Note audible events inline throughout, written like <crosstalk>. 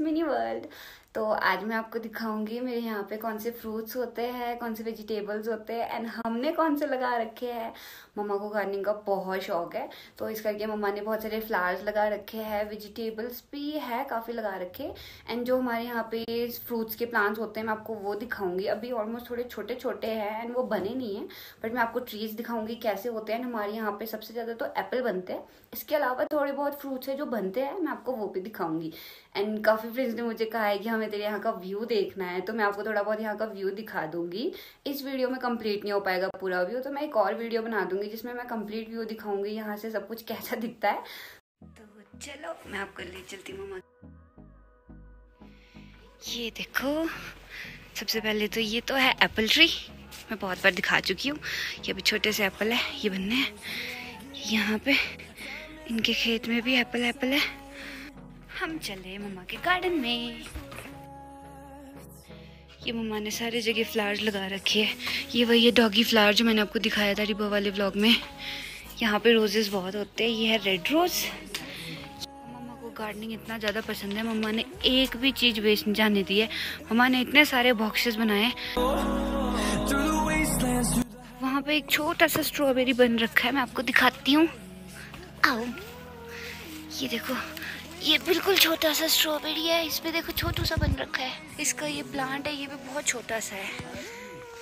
Mini World. तो आज मैं आपको दिखाऊँगी मेरे यहाँ पे कौन से फ्रूट्स होते हैं, कौन से वेजिटेबल्स होते हैं एंड हमने कौन से लगा रखे हैं। मम्मा को गार्डनिंग का बहुत शौक है तो इस करके मम्मा ने बहुत सारे फ्लावर्स लगा रखे हैं वेजिटेबल्स भी है, काफ़ी लगा रखे एंड जो हमारे यहाँ पे फ्रूट्स के प्लांट्स होते हैं, मैं आपको वो दिखाऊँगी। अभी ऑलमोस्ट थोड़े छोटे छोटे हैं एंड वो बने नहीं है बट मैं आपको ट्रीज दिखाऊँगी कैसे होते हैं। हमारे यहाँ पे सबसे ज़्यादा तो एप्पल बनते हैं। इसके अलावा थोड़े बहुत फ्रूट्स हैं जो बनते हैं, मैं आपको वो भी दिखाऊँगी। एंड काफ़ी फ्रेंड्स ने मुझे कहा है कि हमें तेरे यहाँ का व्यू देखना है तो मैं आपको थोड़ा बहुत यहाँ का व्यू दिखा दूँगी। इस वीडियो में कंप्लीट नहीं हो पाएगा पूरा व्यू तो मैं एक और वीडियो बना दूँगी जिसमें मैं कंप्लीट व्यू दिखाऊँगी, यहाँ से सब कुछ कैसा दिखता है। तो चलो, मैं आपको ले चलती हूँ ये देखो, सबसे पहले तो ये तो है एप्पल ट्री मैं बहुत बार दिखा चुकी हूँ। ये अभी छोटे से एप्पल है, ये बनने हैं। यहाँ पे इनके खेत में भी एप्पल एप्पल है। हम चले मम्मा के गार्डन में। ये मम्मा ने सारे जगह फ्लावर्स लगा रखे है। ये वही है डॉगी फ्लावर जो मैंने आपको दिखाया था रिबो वाले ब्लॉग में। यहाँ पे रोजेस बहुत होते हैं। ये है रेड रोज मम्मा को गार्डनिंग इतना ज़्यादा पसंद है। मम्मा ने एक भी चीज़ वेस्ट जाने दी है। मम्मा ने इतने सारे बॉक्सेस बनाए। वहाँ पे एक छोटा सा स्ट्रॉबेरी बन रखा है। मैं आपको दिखाती हूँ। आओ। ये देखो। ये बिल्कुल छोटा सा स्ट्रॉबेरी है, इसमें देखो छोटू सा बन रखा है। इसका ये प्लांट है, ये भी बहुत छोटा सा है।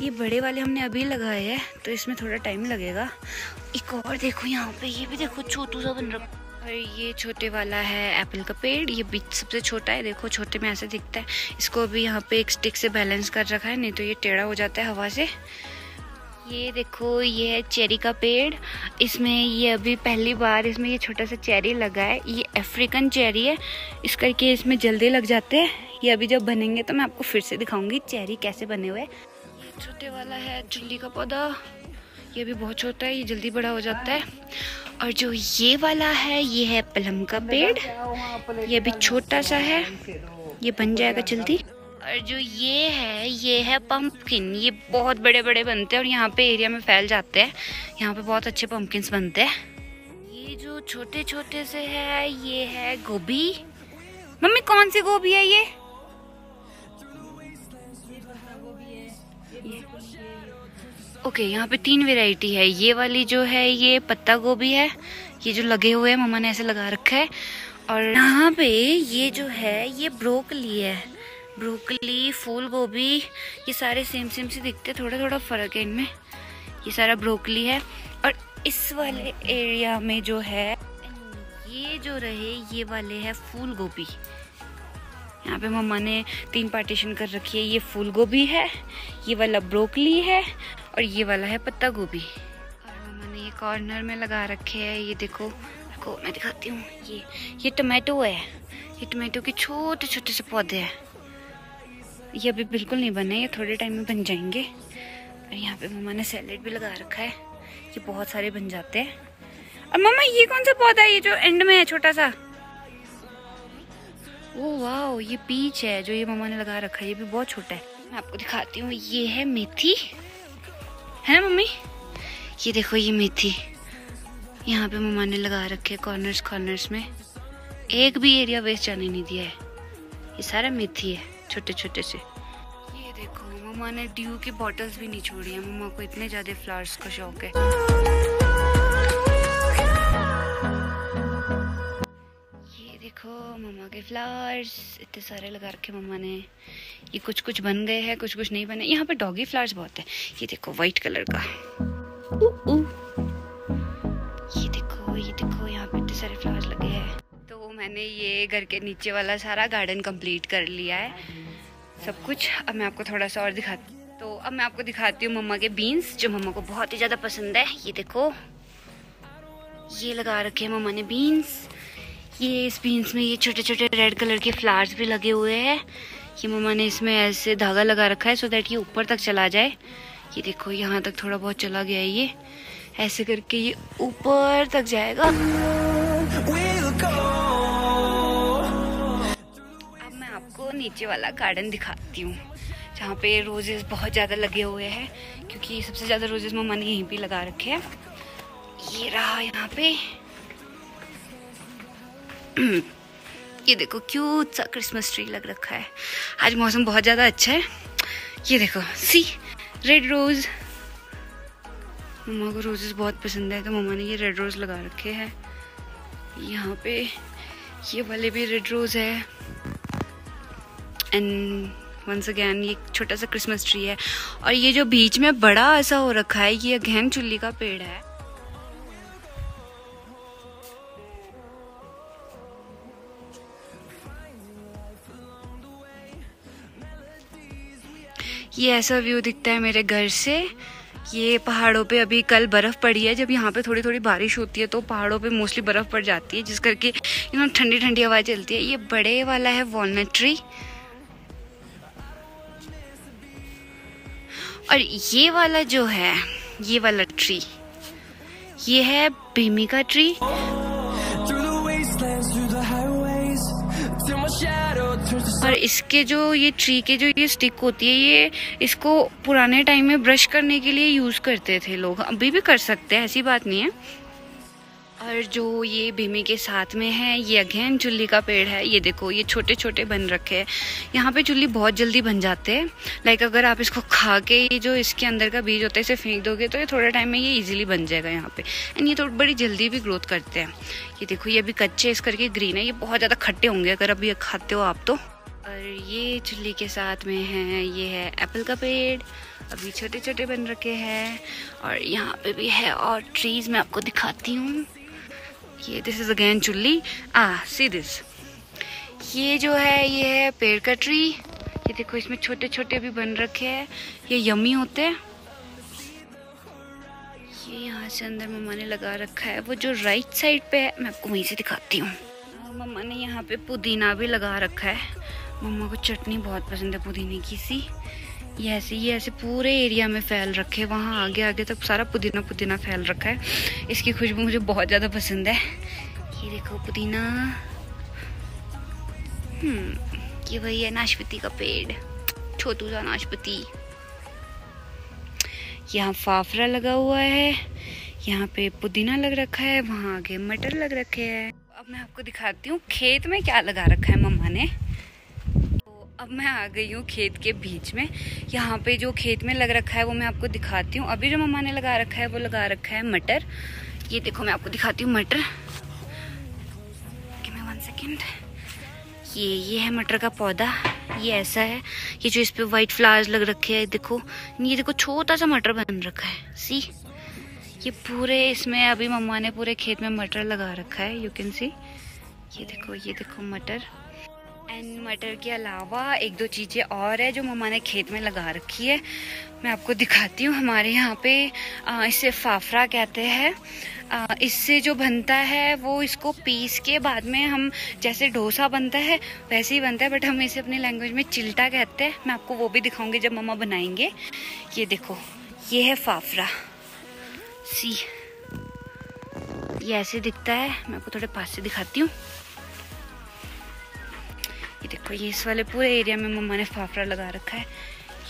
ये बड़े वाले हमने अभी लगाए हैं तो इसमें थोड़ा टाइम लगेगा। एक और देखो यहाँ पे, ये भी देखो छोटू सा बन रखा और ये छोटे वाला है एप्पल का पेड़, ये बीच सबसे छोटा है, देखो छोटे में ऐसे दिखता है। इसको अभी यहाँ पे एक स्टिक से बैलेंस कर रखा है, नहीं तो ये टेढ़ा हो जाता है हवा से। ये देखो, ये है चेरी का पेड़। इसमें ये अभी पहली बार इसमें ये छोटा सा चेरी लगा है। ये अफ्रीकन चेरी है। इस करके इसमें जल्दी लग जाते हैं। ये अभी जब बनेंगे तो मैं आपको फिर से दिखाऊँगी चेरी कैसे बने हुए छोटे वाला है चिल्ली का पौधा। ये भी बहुत छोटा है, ये जल्दी बड़ा हो जाता है। और जो ये वाला है, ये है पलम का पेड़। ये भी छोटा सा है। ये बन जाएगा जल्दी। और जो ये है ये है पंपकिन ये बहुत बड़े बड़े बनते हैं और यहाँ पे एरिया में फैल जाते हैं. यहाँ पे बहुत अच्छे पंपकिन बनते हैं. ये जो छोटे छोटे से है, ये है गोभी. मम्मी, कौन सी गोभी है ये? ओके यहाँ पे तीन वेराइटी है. ये वाली जो है, ये पत्ता गोभी है. ये जो लगे हुए हैं, मम्मा ने ऐसे लगा रखा है. और यहाँ पे ये जो है, ये ब्रोकली है. ब्रोकली, फूल गोभी, ये सारे सेम सेम से दिखते थोड़ा थोड़ा फ़र्क है इनमें। ये सारा ब्रोकली है। और इस वाले एरिया में जो है, ये जो रहे, ये वाले है फूल गोभी। यहाँ पे मम्मा ने तीन पार्टीशन कर रखी है। ये फूल गोभी है, ये वाला ब्रोकली है, और ये वाला है पत्ता गोभी। और मम्मा ने ये कॉर्नर में लगा रखे है। ये देखो को मैं दिखाती हूँ। ये ये टमाटो है। ये टमाटो के छोटे छोटे से पौधे हैं। ये अभी बिल्कुल नहीं बने, ये थोड़े टाइम में बन जाएँगे। और यहाँ पे मम्मा ने सैलेड भी लगा रखा है। ये बहुत सारे बन जाते हैं। और मम्मा, ये कौन सा पौधा है? ये जो एंड में है, छोटा सा। ओ वाह ये पीच है जो ये मम्मा ने लगा रखा है। ये भी बहुत छोटा है। मैं आपको दिखाती हूँ, ये है मेथी। है ना मम्मी? ये देखो, ये मेथी। यहाँ पे मम्मा ने लगा रखे कॉर्नर्स कॉर्नर्स में। एक भी एरिया वेस्ट जाने नहीं दिया है। ये सारा मेथी है। छोटे छोटे से। ये देखो मम्मा ने ड्यू की बॉटल्स भी नहीं छोड़ी है। मम्मा को इतने ज़्यादा फ्लावर्स का शौक है। ये देखो मम्मा के फ्लावर्स इतने सारे लगा रखे मम्मा ने। ये कुछ कुछ बन गए हैं कुछ कुछ नहीं बने। यहाँ पे डॉगी फ्लावर्स बहुत है। ये देखो व्हाइट कलर का। उ, उ। ये देखो ये देखो यहाँ पे इतने सारे फ्लावर्स लगे हैं। मैंने ये घर के नीचे वाला सारा गार्डन कंप्लीट कर लिया है। सब कुछ। अब मैं आपको थोड़ा सा और दिखाती हूँ तो अब मैं आपको दिखाती हूँ मम्मा के बीन्स जो मम्मा को बहुत ही ज़्यादा पसंद है। ये देखो। ये लगा रखे हैं मम्मा ने बीन्स ये इस बीन्स में ये छोटे छोटे रेड कलर के फ्लावर्स भी लगे हुए हैं। ये मम्मा ने इसमें ऐसे धागा लगा रखा है सो दैट ये ऊपर तक चला जाए। ये देखो, यहाँ तक थोड़ा बहुत चला गया है ये। ऐसे करके ये ऊपर तक जाएगा। नीचे वाला गार्डन दिखाती हूँ, जहाँ पे रोजेस बहुत ज़्यादा लगे हुए हैं, क्योंकि सबसे ज़्यादा रोजेस मम्मा ने यहीं पे लगा रखे हैं। ये रहा यहाँ पे। <clears throat> ये देखो क्यूट सा क्रिसमस ट्री लग रखा है। आज मौसम बहुत ज़्यादा अच्छा है। ये देखो सी रेड रोज़ मम्मा को रोजेस बहुत पसंद है तो मम्मा ने ये रेड रोज़ लगा रखे हैं। यहाँ पे, ये वाले भी रेड रोज़ है। एंड वंस अगैन ये छोटा सा क्रिसमस ट्री है। और ये जो बीच में बड़ा ऐसा हो रखा है, ये अगैन चुल्ली का पेड़ है। ये ऐसा व्यू दिखता है मेरे घर से। ये पहाड़ों पे अभी कल बर्फ़ पड़ी है। जब यहाँ पे थोड़ी थोड़ी बारिश होती है तो पहाड़ों पे मोस्टली बर्फ़ पड़ जाती है, जिस करके यू नो ठंडी ठंडी हवा चलती है। ये बड़े वाला है वॉलनट ट्री और ये वाला जो है, ये वाला ट्री ये है बीमी का ट्री और इसके जो ये ट्री के जो ये स्टिक होती है, ये इसको पुराने टाइम में ब्रश करने के लिए यूज़ करते थे लोग। अभी भी कर सकते हैं, ऐसी बात नहीं है। और जो ये भीमी के साथ में है, ये अगेन चुल्ली का पेड़ है। ये देखो, ये छोटे छोटे बन रखे हैं। यहाँ पे चुल्ली बहुत जल्दी बन जाते हैं। लाइक अगर आप इसको खा के ये जो इसके अंदर का बीज होता है, इसे फेंक दोगे तो ये थोड़े टाइम में ये इजीली बन जाएगा यहाँ पे। एंड ये थोड़ी बड़ी जल्दी भी ग्रोथ करते हैं। ये देखो, ये अभी कच्चे, इस करके ग्रीन है। ये बहुत ज़्यादा खट्टे होंगे अगर अभी ये खाते हो आप तो। और ये चुल्ली के साथ में है, ये है एप्पल का पेड़। अभी छोटे छोटे बन रखे हैं। और यहाँ पे भी है, और ट्रीज मैं आपको दिखाती हूँ। ये दिस इज़ अगेन चुल्ली। आ सी दिस ये जो है, ये है पेड़ का ट्री ये देखो, इसमें छोटे छोटे भी बन रखे हैं। ये यमी होते हैं। ये यहाँ से अंदर मम्मा ने लगा रखा है। वो जो राइट साइड पे है, मैं आपको वहीं से दिखाती हूँ। मम्मा ने यहाँ पे पुदीना भी लगा रखा है। मम्मा को चटनी बहुत पसंद है, पुदीने की सी। ये ऐसे ये ऐसे पूरे एरिया में फैल रखे हैं। आगे आगे तक सारा पुदीना पुदीना फैल रखा है। इसकी खुशबू मुझे बहुत ज़्यादा पसंद है। ये देखो पुदीना। हम्म ये वही है नाशपति का पेड़। छोटू सा नाशपति। यहाँ फाफरा लगा हुआ है। यहाँ पे पुदीना लग रखा है। वहाँ आगे मटर लग रखे हैं। अब मैं आपको दिखाती हूँ खेत में क्या लगा रखा है मम्मा ने। अब मैं आ गई हूँ खेत के बीच में। यहाँ पे जो खेत में लग रखा है वो मैं आपको दिखाती हूँ। अभी जो मम्मा ने लगा रखा है, वो लगा रखा है मटर। ये देखो मैं आपको दिखाती हूँ मटर। वन सेकेंड ये ये है मटर का पौधा। ये ऐसा है। ये जो इस पे वाइट फ्लावर्स लग रखे हैं, देखो। ये देखो छोटा सा मटर बन रखा है। सी ये पूरे इसमें अभी मम्मा ने पूरे खेत में मटर लगा रखा है यू कैन सी ये देखो ये देखो मटर। एंड मटर के अलावा एक दो चीज़ें और है जो मम्मा ने खेत में लगा रखी है। मैं आपको दिखाती हूँ, हमारे यहाँ पे इसे फाफरा कहते हैं। इससे जो बनता है, वो इसको पीस के बाद में हम जैसे डोसा बनता है, वैसे ही बनता है, बट हम इसे अपनी लैंग्वेज में चिल्टा कहते हैं। मैं आपको वो भी दिखाऊँगी जब मम्मा बनाएँगे। ये देखो, ये है फाफरा। सी। ये ऐसे दिखता है, मैं आपको थोड़े पास से दिखाती हूँ। ये देखो, ये इस वाले पूरे एरिया में मम्मा ने फाफड़ा लगा रखा है।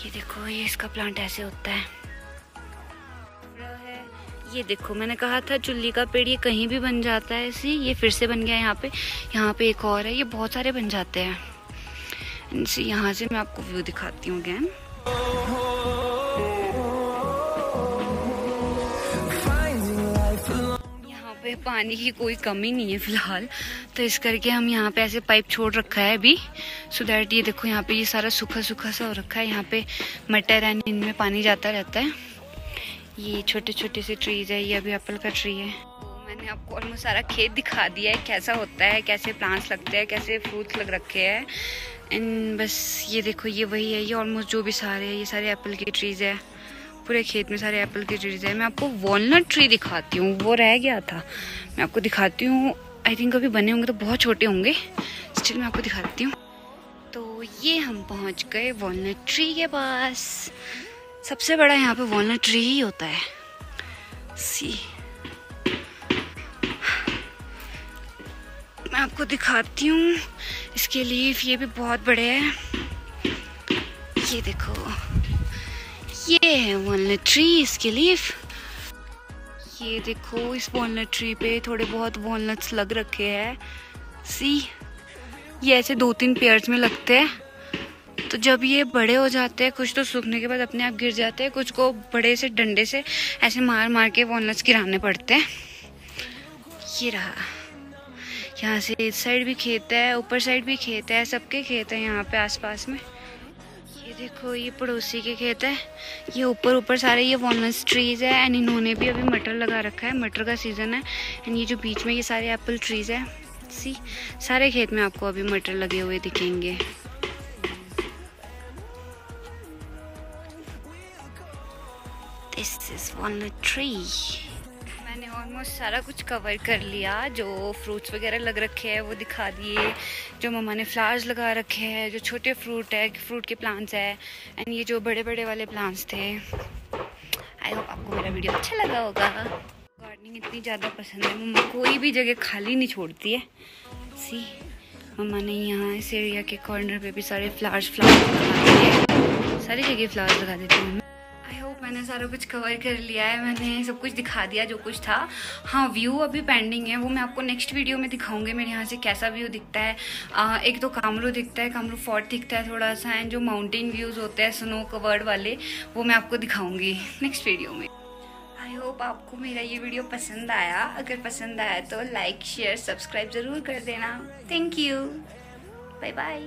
ये देखो, ये इसका प्लांट ऐसे होता है। ये देखो, मैंने कहा था चुल्ली का पेड़ ये कहीं भी बन जाता है ऐसे ये फिर से बन गया यहाँ पे। यहाँ पे एक और है, ये बहुत सारे बन जाते हैं। यहाँ से मैं आपको व्यू दिखाती हूँ अगैन पे पानी की कोई कमी नहीं है फ़िलहाल। तो इस करके हम यहाँ पे ऐसे पाइप छोड़ रखा है अभी। सो दैट ये देखो यहाँ पे ये सारा सूखा सूखा सा हो रखा है। यहाँ पे मटर एंड इनमें पानी जाता रहता है। ये छोटे छोटे से ट्रीज है, ये अभी एप्पल का ट्री है। तो मैंने आपको ऑलमोस्ट सारा खेत दिखा दिया है, कैसा होता है, कैसे प्लांट्स लगते हैं, कैसे फ्रूट्स लग रखे हैं। एंड बस ये देखो, ये वही है, ये ऑलमोस्ट जो भी सारे हैं, ये सारे एप्पल के ट्रीज है। पूरे खेत में सारे एप्पल के ट्रीज है। मैं आपको वॉलनट ट्री दिखाती हूँ। वो रह गया था। मैं आपको दिखाती हूँ। आई थिंक अभी बने होंगे तो बहुत छोटे होंगे। स्टिल मैं आपको दिखाती हूँ। तो ये हम पहुँच गए वॉलनट ट्री के पास। सबसे बड़ा यहाँ पे वॉलनट ट्री ही होता है। सी मैं आपको दिखाती हूँ। इसके लीफ ये भी बहुत बड़े हैं। ये देखो। ये है वॉलनट ट्री इसके लीफ ये देखो, इस वॉलनट ट्री पे थोड़े बहुत वॉलनट्स लग रखे हैं. सी ये ऐसे दो तीन पेयर्स में लगते हैं. तो जब ये बड़े हो जाते हैं, कुछ तो सूखने के बाद अपने आप गिर जाते हैं, कुछ को बड़े से, डंडे से ऐसे मार मार के वॉलनट्स गिराने पड़ते हैं. ये रहा. यहाँ से इस साइड भी खेत है, ऊपर साइड भी खेत है, सबके खेत है यहाँ पे आसपास में. देखो ये पड़ोसी के खेत है। ये ऊपर ऊपर सारे ये वॉलनट्स ट्रीज है एंड इन्होंने भी अभी मटर लगा रखा है। मटर का सीज़न है एंड ये जो बीच में ये सारे एप्पल ट्रीज है, सी, सारे खेत में आपको अभी मटर लगे हुए दिखेंगे। This is walnut tree almost सारा कुछ कवर कर लिया। जो फ्रूट्स वगैरह लग रखे हैं, वो दिखा दिए। जो मम्मा ने फ्लावर्स लगा रखे हैं, जो छोटे फ्रूट है फ्रूट के प्लांट्स है। एंड ये जो बड़े बड़े वाले प्लांट्स थे। आई होप आपको मेरा वीडियो अच्छा लगा होगा। गार्डनिंग इतनी ज़्यादा पसंद है। मम्मा कोई भी जगह खाली नहीं छोड़ती है। सी मम्मा ने यहाँ इस एरिया के कॉर्नर पे भी सारे फ्लावर्स फ्लावर्स लगा दिए। सारी जगह फ्लावर्स लगा देती हूँ। मैंने सारा कुछ कवर कर लिया है मैंने सब कुछ दिखा दिया जो कुछ था। हाँ व्यू अभी पेंडिंग है वो मैं आपको नेक्स्ट वीडियो में दिखाऊँगी मेरे यहाँ से कैसा व्यू दिखता है। आ, एक तो कामरू दिखता है कामरू फोर्ट दिखता है थोड़ा सा एंड जो माउंटेन व्यूज़ होते हैं स्नो कवर्ड वाले वो मैं आपको दिखाऊँगी नेक्स्ट वीडियो में। आई होप आपको मेरा ये वीडियो पसंद आया। अगर पसंद आया तो लाइक शेयर सब्सक्राइब ज़रूर कर देना। Thank you bye bye